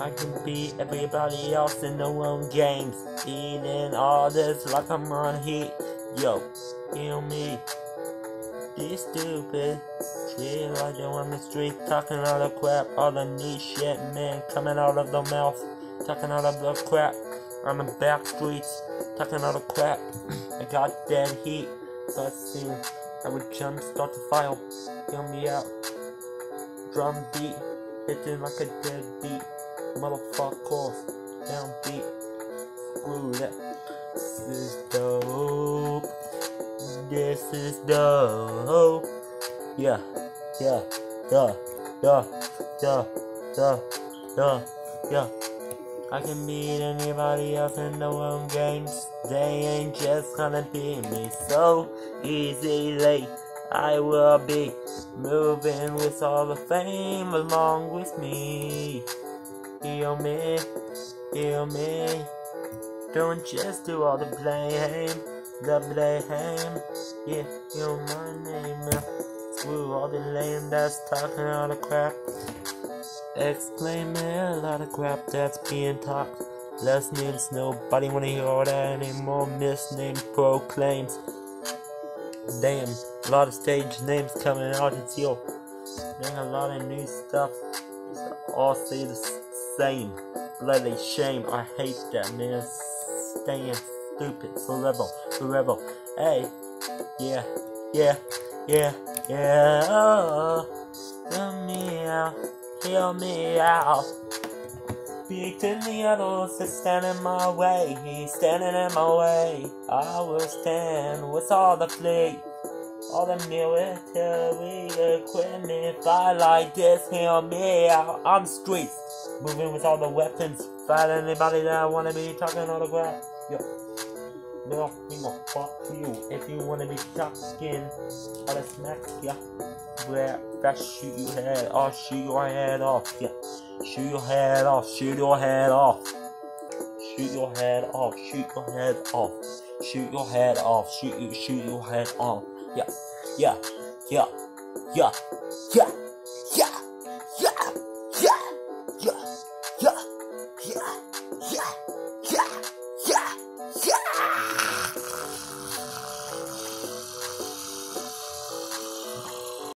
I can beat everybody else in their own games. Eating all this like I'm on heat. Yo, heal me. These stupid shit like they on the street talking all the crap, all the neat shit, man, coming out of the mouth, talking all of the crap on the back streets, talking all the crap. I got dead heat, but soon I would jump start to file, heal me out. Drum beat, hitting like a dead beat, motherfuckers, down beat, screw that. This is dope. This is dope. Yeah, yeah, yeah, yeah, yeah, yeah, yeah, yeah. I can beat anybody else in the world games. They ain't just gonna beat me so easily. I will be moving with all the fame along with me. Heal me, heal me. Don't just do all the blame, the blame. Yeah, heal my name. Screw all the lame that's talking all the crap. Exclaiming a lot of crap that's being talked. Last names, nobody wanna hear all that anymore. Misnamed proclaims. Damn, a lot of stage names coming out. It's yo. Dang, a lot of new stuff. All say the same. Bloody shame. I hate that, man. Staying stupid forever, forever. Hey, yeah, yeah, yeah, yeah. Oh, heal me out, heal me out. Big to the others is standing my way. He's standing in my way. I will stand with all the fleet. All the military equipment. Fly like this, heal me out. I'm streets. Moving with all the weapons. Fight anybody that wanna be talking autograph. Yo. No, we gonna fuck you. If you wanna be talking, I'll smack ya. Where that shoot your head off, shoot your head off, yeah. Shoot your head off, shoot your head off. Shoot your head off, shoot your head off. Shoot your head off, shoot you, shoot your head off. Yeah, yeah, yeah, yeah, yeah.